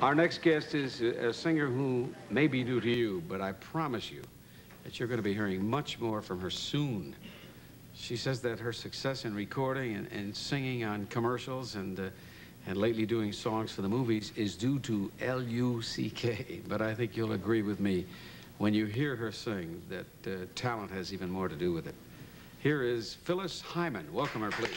Our next guest is a singer who may be new to you, but I promise you that you're going to be hearing much more from her soon. She says that her success in recording and, and singing on commercials and, uh, and lately doing songs for the movies is due to L-U-C-K. But I think you'll agree with me when you hear her sing that uh, talent has even more to do with it. Here is Phyllis Hyman. Welcome her, please.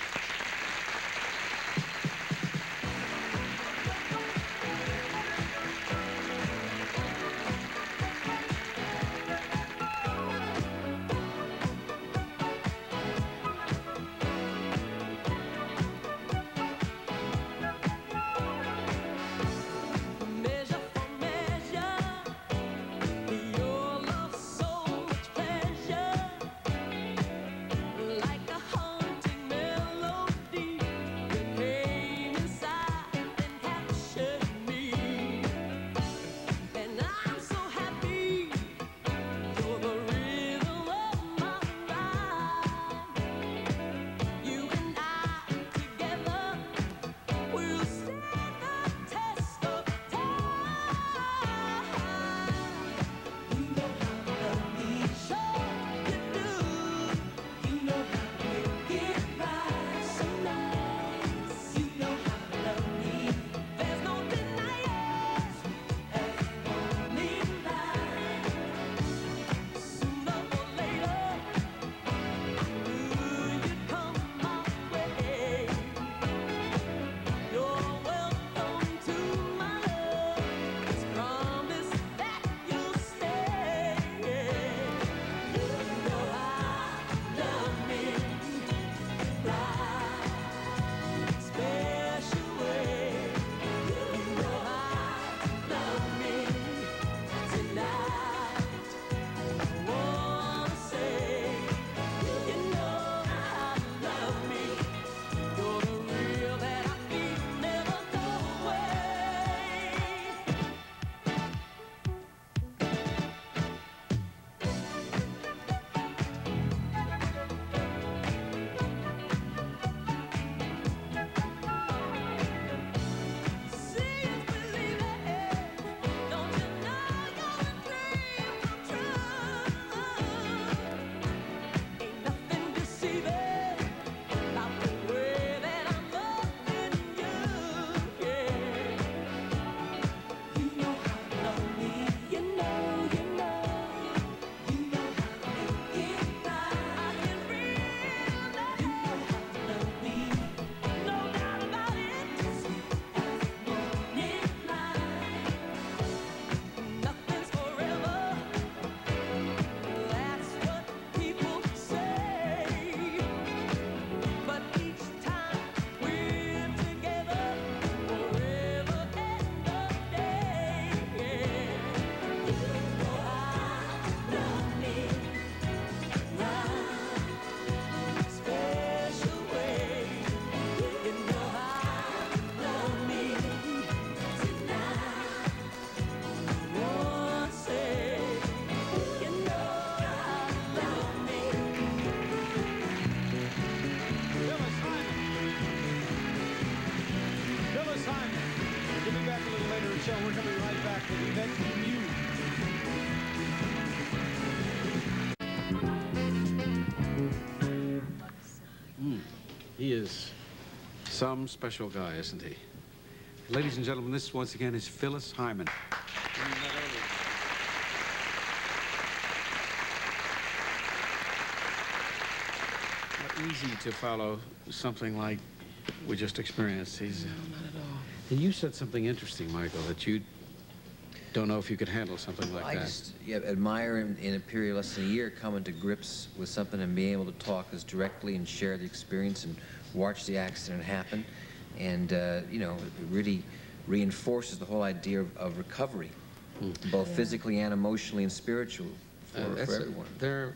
Hmm, he is some special guy, isn't he? Ladies and gentlemen, this once again is Phyllis Hyman. Easy to follow something like we just experienced. He's, no. And you said something interesting, Michael, that you don't know if you could handle something like I that. I just yeah, admire him in a period of less than a year coming to grips with something and being able to talk as directly and share the experience and watch the accident happen. And, uh, you know, it really reinforces the whole idea of, of recovery, mm. both yeah. physically and emotionally and spiritually for, uh, for everyone. there,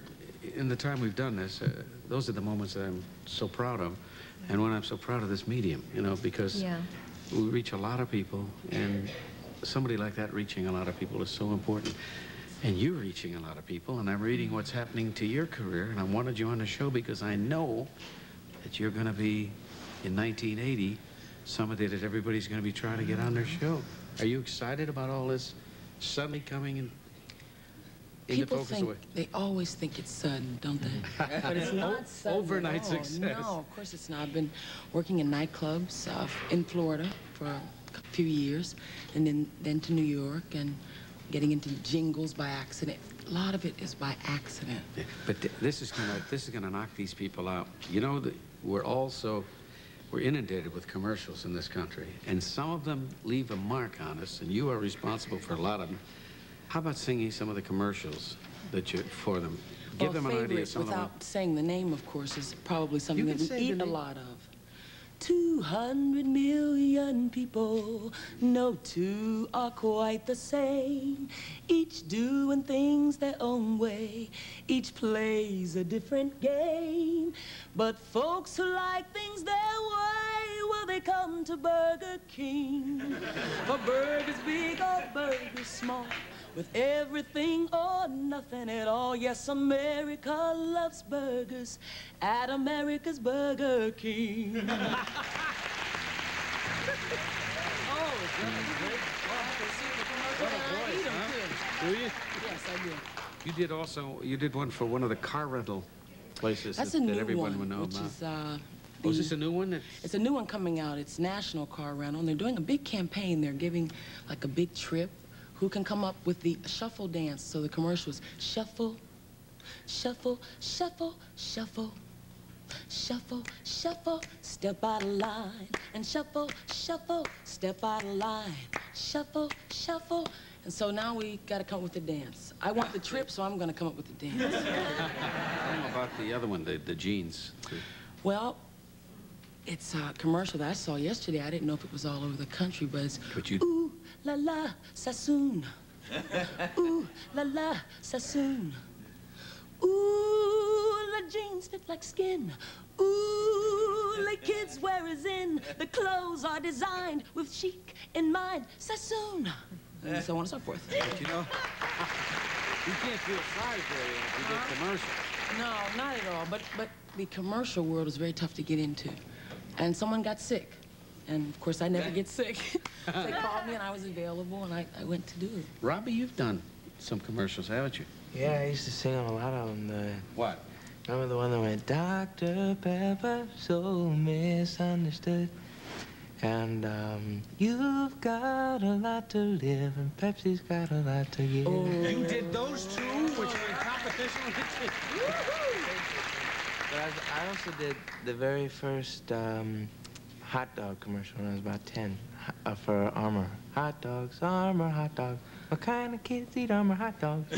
in the time we've done this, uh, those are the moments that I'm so proud of. And when I'm so proud of this medium, you know, because yeah. We reach a lot of people and somebody like that reaching a lot of people is so important. And you're reaching a lot of people, and I'm reading what's happening to your career, and I wanted you on the show because I know that you're going to be, in 1980, somebody that everybody's going to be trying to get on their show. Are you excited about all this suddenly coming in, into People focus? think away? they always think it's sudden, don't they? but it's not sudden. at Overnight all. success. No, of course it's not. I've been working in nightclubs uh, in Florida for a few years, and then then to New York, and getting into jingles by accident. A lot of it is by accident. Yeah, But th- this is gonna this is gonna knock these people out. You know that we're also we're inundated with commercials in this country, and some of them leave a mark on us, and you are responsible for a lot of them. How about singing some of the commercials that you for them? Give well, them an idea. Some of them. without saying the name, of course, is probably something that we eat a lot of. 200 million people, no two are quite the same. Each doing things their own way, each plays a different game. But folks who like things their way, well, they come to Burger King. For burgers big or burgers small, with everything or nothing at all. Yes, America loves burgers at America's Burger King. Do you? Yes, I do. You did also. You did one for one of the car rental places That's that, a that new everyone one, would know which about. is uh, oh, is this a new one? That's, It's a new one coming out. It's National Car Rental, and they're doing a big campaign. They're giving like a big trip. Who can come up with the shuffle dance? So the commercials shuffle, shuffle, shuffle, shuffle. Shuffle, shuffle, step out of line. And shuffle, shuffle, step out of line. Shuffle, shuffle. And so now we got to come up with the dance. I want the trip, so I'm going to come up with the dance. Them about the other one, the, the jeans. Well, it's a commercial that I saw yesterday. I didn't know if it was all over the country, but it's But you- ooh la la Sassoon, ooh la la Sassoon, ooh the jeans fit like skin, ooh the kids wear is in. The clothes are designed with chic in mind. Sassoon, and so on and so forth. But you know, you can't feel sorry for you if you get uh-huh. commercials. No, not at all. But but the commercial world is very tough to get into, and someone got sick, and of course I never get sick. they called me and I was available, and I, I went to do it. Robby, you've done some commercials, haven't you? Yeah, I used to sing on a lot of them. The, What? remember the one that went, Dr. Pepper, so misunderstood. And um, you've got a lot to live, and Pepsi's got a lot to give. Oh, You did those two, which were in competition with But I, was, I also did the very first um, hot dog commercial when I was about 10 uh, for Armour. Hot dogs, Armour, hot dogs. What kind of kids eat Armour hot dogs?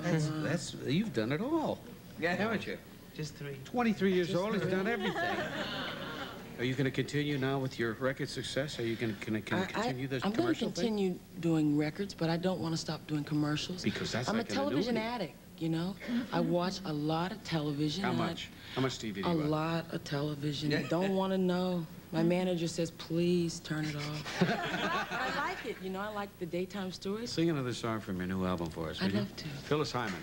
That's, that's, you've done it all, Yeah, haven't you? Just three. 23 years old, he's done everything. Are you going to continue now with your record success? Are you going to I, continue this am going to commercial thing? continue doing records, but I don't want to stop doing commercials. Because that's I'm like a television annuity. addict, you know. I watch a lot of television. How and I- much? How much TV do you A lot of television. You don't want to know. My manager says, please turn it off. I like it, you know. I like the daytime stories. Sing another song from your new album for us, I'd will you? love to. Phyllis Hyman.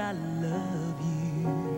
I love you.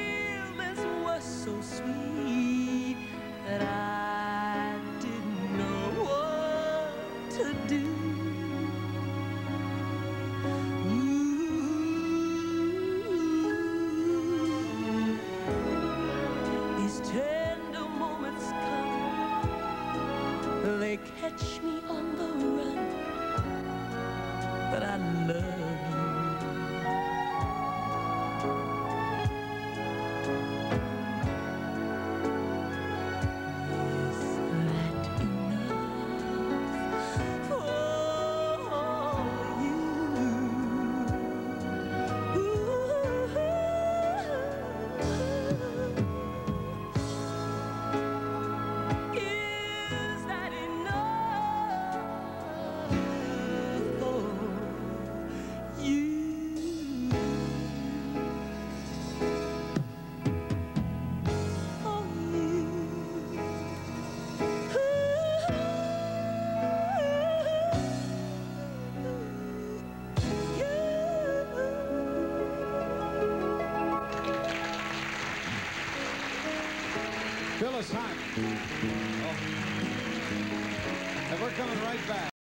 Phyllis